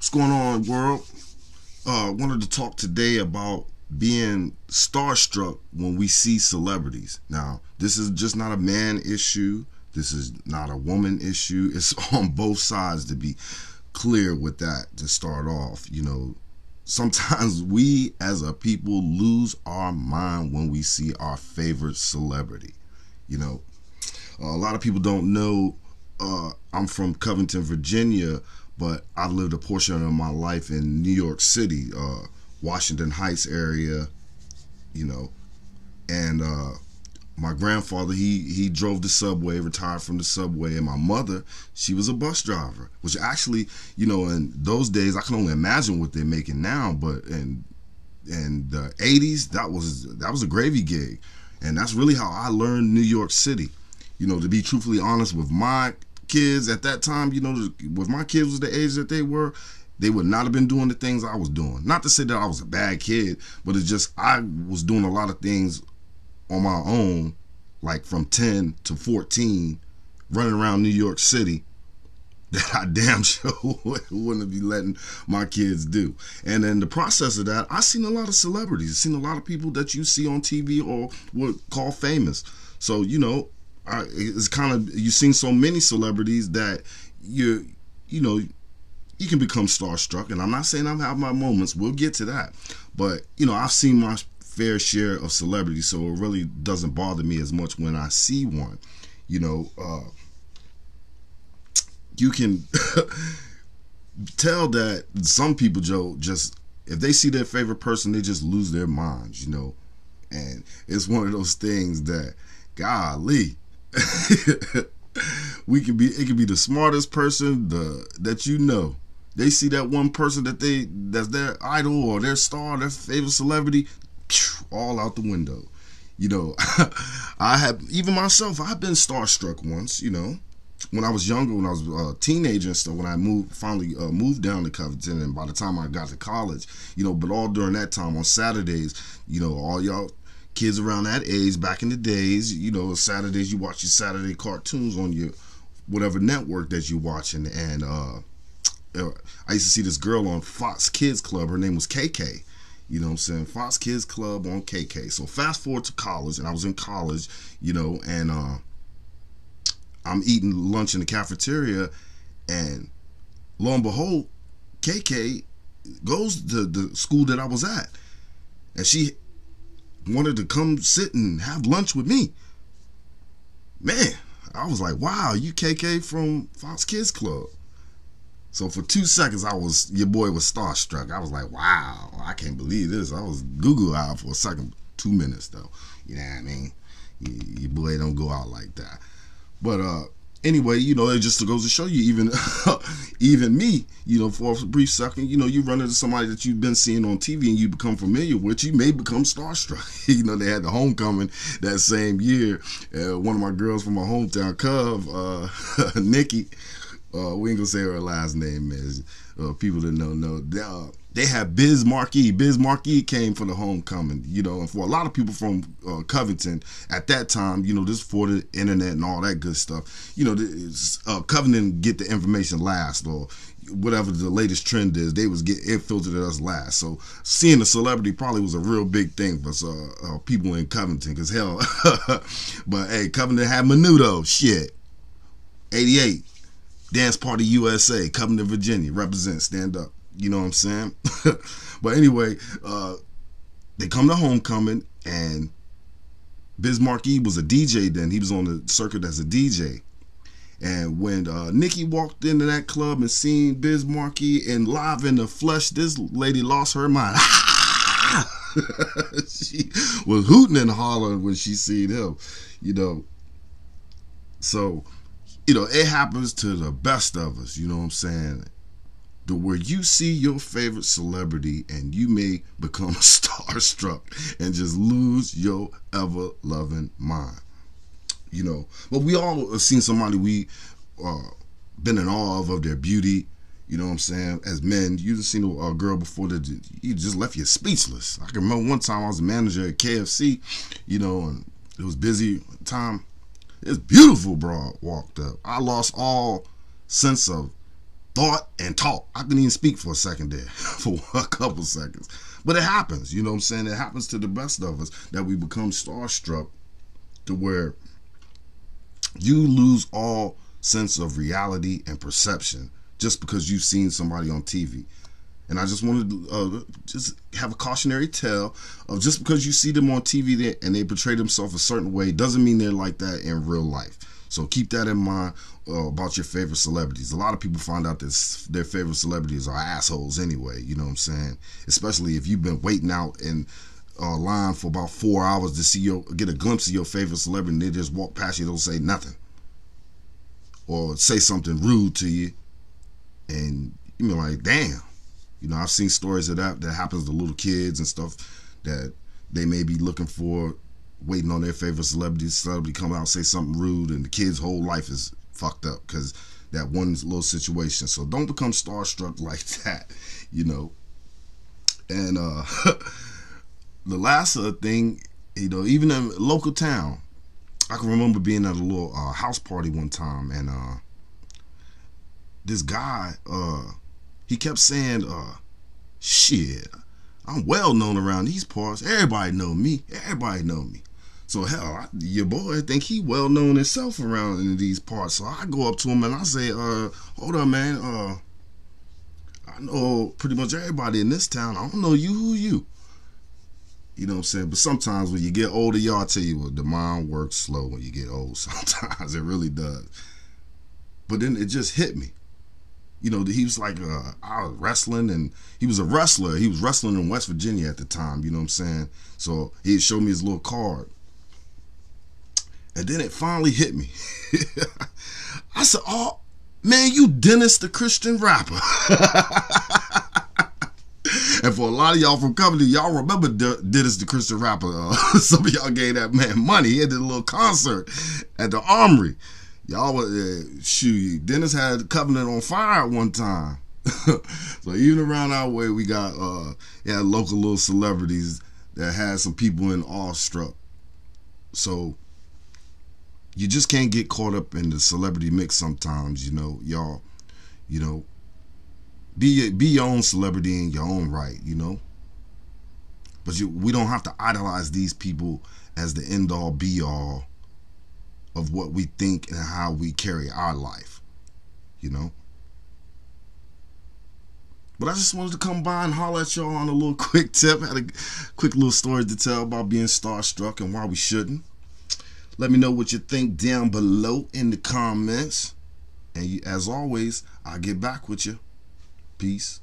What's going on, world? Uh, wanted to talk today about being starstruck when we see celebrities. Now, this is just not a man issue. This is not a woman issue. It's on both sides to be clear with that to start off. You know, sometimes we as a people lose our mind when we see our favorite celebrity. You know, a lot of people don't know uh, I'm from Covington, Virginia, but I've lived a portion of my life in New York City, uh, Washington Heights area, you know, and uh, my grandfather he he drove the subway, retired from the subway, and my mother she was a bus driver, which actually you know in those days I can only imagine what they're making now, but in in the 80s that was that was a gravy gig, and that's really how I learned New York City. You know, to be truthfully honest with my kids at that time, you know, with my kids was the age that they were, they would not have been doing the things I was doing. Not to say that I was a bad kid, but it's just I was doing a lot of things on my own, like from 10 to 14, running around New York City that I damn sure wouldn't be letting my kids do. And in the process of that, I seen a lot of celebrities, seen a lot of people that you see on TV or would call famous. So, you know, It's kind of you've seen so many celebrities that you you know you can become starstruck and i'm not saying i'm having my moments we'll get to that. But you know i've seen my fair share of celebrities so it really doesn't bother me as much when i see one you know uh, you can tell that some people joe just if they see their favorite person they just lose their minds you know. And it's one of those things that golly we can be it can be the smartest person the that you know. They see that one person that they that's their idol or their star, their favorite celebrity, all out the window. You know, I have even myself. I've been starstruck once. You know, when I was younger, when I was a teenager and stuff. When I moved, finally uh, moved down to Covington, and by the time I got to college, you know, but all during that time on Saturdays, you know, all y'all kids around that age, back in the days, you know, Saturdays you watch your Saturday cartoons on your whatever network that you're watching. And uh, I used to see this girl on Fox Kids Club. Her name was KK. You know what I'm saying? Fox Kids Club on KK. So fast forward to college, and I was in college, you know, and uh, I'm eating lunch in the cafeteria, and lo and behold, KK goes to the school that I was at. And she wanted to come sit and have lunch with me. Man, I was like, wow, you KK from Fox Kids Club. So for two seconds, I was your boy was starstruck. I was like, wow, I can't believe this. I was Google out for a second, two minutes though. You know what I mean? Your boy don't go out like that. But uh, anyway, you know, it just goes to show you, even even me, you know, for a brief second, you know, you run into somebody that you've been seeing on TV and you become familiar with, you may become starstruck. you know, they had the homecoming that same year. Uh, one of my girls from my hometown, Cove, uh, Nikki, uh, we ain't gonna say her last name is. Uh, people that don't know, they, uh, they have Biz Markie. Biz Markie came for the homecoming, you know, and for a lot of people from uh, Covington at that time, you know, this for the internet and all that good stuff. You know, uh, Covington get the information last or whatever the latest trend is. They was get it filtered at us last. So seeing a celebrity probably was a real big thing for uh, uh, people in Covington, cause hell, but hey, Covington had Menudo, shit, eighty eight. Dance Party USA, Covington, Virginia, represent, stand up. You know what I'm saying? but anyway, uh, they come to homecoming and Biz Markie was a DJ then. He was on the circuit as a DJ. And when uh, Nikki walked into that club and seen Biz Markie and live in the flesh, this lady lost her mind. she was hooting and hollering when she seen him, you know. So you know, it happens to the best of us, you know what I'm saying? The where you see your favorite celebrity and you may become starstruck and just lose your ever loving mind. You know, but we all have seen somebody we uh, been in awe of of their beauty. You know what I'm saying? As men, you've seen a, a girl before that you just left you speechless. I can remember one time I was a manager at KFC, you know, and it was busy time this beautiful broad walked up. I lost all sense of thought and talk. I couldn't even speak for a second there, for a couple seconds. But it happens, you know what I'm saying? It happens to the best of us that we become starstruck to where you lose all sense of reality and perception just because you've seen somebody on TV. And I just wanted to uh, just have a cautionary tale of just because you see them on TV and they portray themselves a certain way doesn't mean they're like that in real life. So keep that in mind uh, about your favorite celebrities. A lot of people find out that their favorite celebrities are assholes anyway. You know what I'm saying? Especially if you've been waiting out in uh, line for about four hours to see your get a glimpse of your favorite celebrity, and they just walk past you, don't say nothing, or say something rude to you, and you mean like, damn. You know, I've seen stories of that that happens to little kids and stuff that they may be looking for waiting on their favorite celebrity, celebrity come out say something rude, and the kid's whole life is fucked up because that one little situation. So don't become starstruck like that, you know. And uh the last uh, thing, you know, even in local town, I can remember being at a little uh, house party one time, and uh this guy, uh he kept saying, uh, shit, I'm well known around these parts. Everybody know me. Everybody know me. So hell, I, your boy I think he well known himself around in these parts. So I go up to him and I say, uh, hold on, man. Uh, I know pretty much everybody in this town. I don't know you. Who you? You know what I'm saying? But sometimes when you get older, y'all tell you well, the mind works slow when you get old. Sometimes it really does. But then it just hit me. You know, he was like uh, I was wrestling, and he was a wrestler. He was wrestling in West Virginia at the time. You know what I'm saying? So he showed me his little card. And then it finally hit me. I said, Oh, man, you Dennis the Christian rapper. and for a lot of y'all from Company, y'all remember Dennis the Christian rapper. Uh, some of y'all gave that man money. He had a little concert at the Armory. Y'all was, uh, shoot, Dennis had Covington on fire one time. so even around our way, we got uh, yeah, local little celebrities that had some people in awestruck. So you just can't get caught up in the celebrity mix sometimes, you know, y'all, you know, be be your own celebrity in your own right, you know. But you, we don't have to idolize these people as the end all be all of what we think and how we carry our life, you know. But I just wanted to come by and holler at y'all on a little quick tip. Had a quick little story to tell about being starstruck and why we shouldn't. Let me know what you think down below in the comments. And as always, I'll get back with you. Peace.